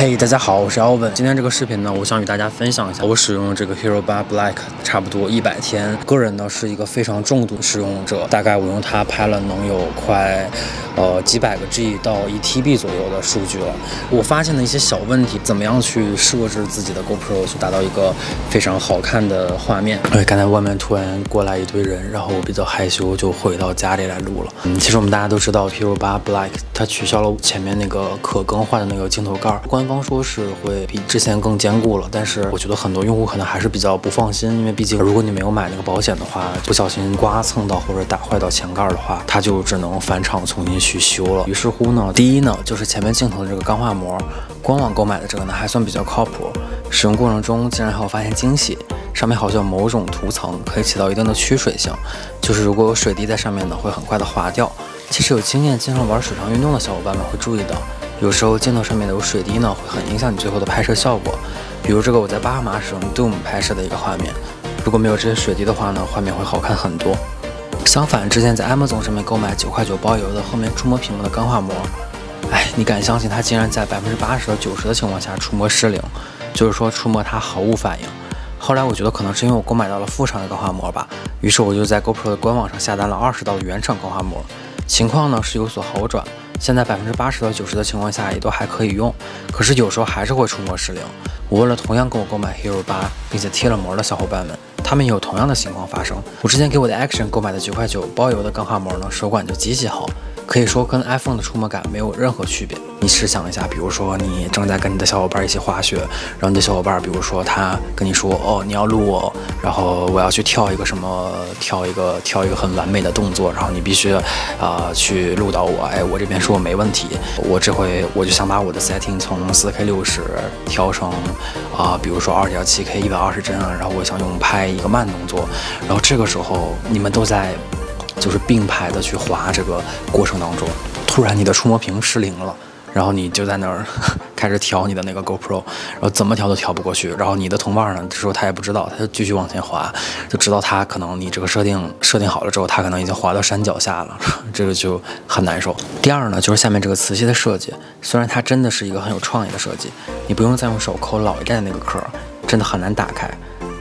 嘿，大家好，我是 Alvin。今天这个视频呢，我想与大家分享一下我使用这个 Hero 8 Black 差不多一百天。个人呢是一个非常重度使用者，大概我用它拍了能有快呃几百个 G 到一 TB 左右的数据了。我发现了一些小问题，怎么样去设置自己的 GoPro 去达到一个非常好看的画面？哎，刚才外面突然过来一堆人，然后我比较害羞，就回到家里来录了。嗯，其实我们大家都知道 Hero 8 Black 它取消了前面那个可更换的那个镜头盖，官方说是会比之前更坚固了，但是我觉得很多用户可能还是比较不放心，因为毕竟如果你没有买那个保险的话，不小心刮蹭到或者打坏到前盖的话，它就只能返厂重新去修了。于是乎呢，第一呢就是前面镜头的这个钢化膜，官网购买的这个呢还算比较靠谱，使用过程中竟然还有发现惊喜，上面好像某种涂层可以起到一定的驱水性，就是如果有水滴在上面呢，会很快的滑掉。其实有经验经常玩水上运动的小伙伴们会注意到。有时候镜头上面的有水滴呢，会很影响你最后的拍摄效果。比如这个我在巴哈马使用 Doom 拍摄的一个画面，如果没有这些水滴的话呢，画面会好看很多。相反，之前在 Amazon 上面购买九块九包邮的后面触摸屏幕的钢化膜，哎，你敢相信它竟然在百分之八十到九十的情况下触摸失灵，就是说触摸它毫无反应。后来我觉得可能是因为我购买到了副厂的钢化膜吧，于是我就在 GoPro 的官网上下单了二十道原厂钢化膜，情况呢是有所好转。现在百分之八十到九十的情况下也都还可以用，可是有时候还是会触摸失灵。我问了同样跟我购买 Hero 八并且贴了膜的小伙伴们，他们也有同样的情况发生。我之前给我的 Action 购买的九块九包邮的钢化膜呢，手感就极其好。可以说跟 iPhone 的触摸感没有任何区别。你试想一下，比如说你正在跟你的小伙伴一起滑雪，然后你的小伙伴，比如说他跟你说，哦，你要录我，然后我要去跳一个什么，跳一个跳一个很完美的动作，然后你必须啊去录到我。哎，我这边说我没问题，我这回我就想把我的 setting 从 4K 六十调成啊，比如说 2.7K 一百二十帧啊，然后我想用拍一个慢动作，然后这个时候你们都在。就是并排的去滑，这个过程当中，突然你的触摸屏失灵了，然后你就在那儿 开始调你的那个 GoPro，然后怎么调都调不过去，然后你的同伴呢，这时候他也不知道，他就继续往前滑，就知道他可能你这个设定设定好了之后，他可能已经滑到山脚下了，这个就很难受。第二呢，就是下面这个磁吸的设计，虽然它真的是一个很有创意的设计，你不用再用手抠老一代那个壳，真的很难打开。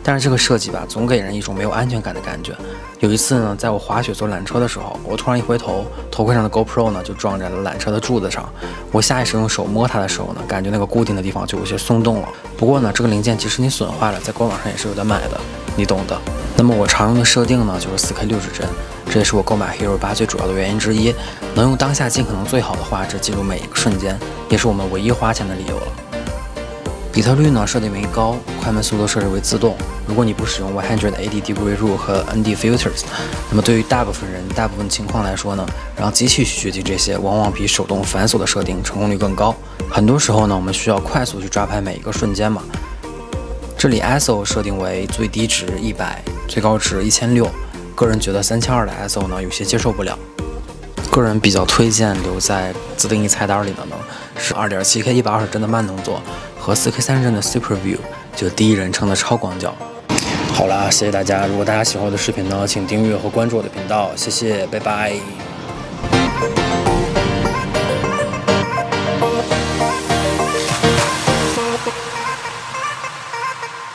但是这个设计吧，总给人一种没有安全感的感觉。有一次呢，在我滑雪坐缆车的时候，我突然一回头，头盔上的 GoPro 呢就撞在了缆车的柱子上。我下意识用手摸它的时候呢，感觉那个固定的地方就有些松动了。不过呢，这个零件即使你损坏了，在官网上也是有的买的，你懂的。那么我常用的设定呢，就是 4K 六十帧，这也是我购买 Hero 8最主要的原因之一，能用当下尽可能最好的画质记录每一个瞬间，也是我们唯一花钱的理由了。比特率呢设定为高，快门速度设置为自动。如果你不使用100 AD Degree Rule 和 ND Filters，那么对于大部分人、大部分情况来说呢，让机器去决定这些，往往比手动繁琐的设定成功率更高。很多时候呢，我们需要快速去抓拍每一个瞬间嘛。这里 ISO 设定为最低值一百，最高值一千六。个人觉得三千二的 ISO 呢有些接受不了。个人比较推荐留在自定义菜单里的呢是二点七 K 一百二十帧的慢动作。和 4K 三十帧的 Super View，就第一人称的超广角。好啦，谢谢大家。如果大家喜欢我的视频呢，请订阅和关注我的频道，谢谢，拜拜。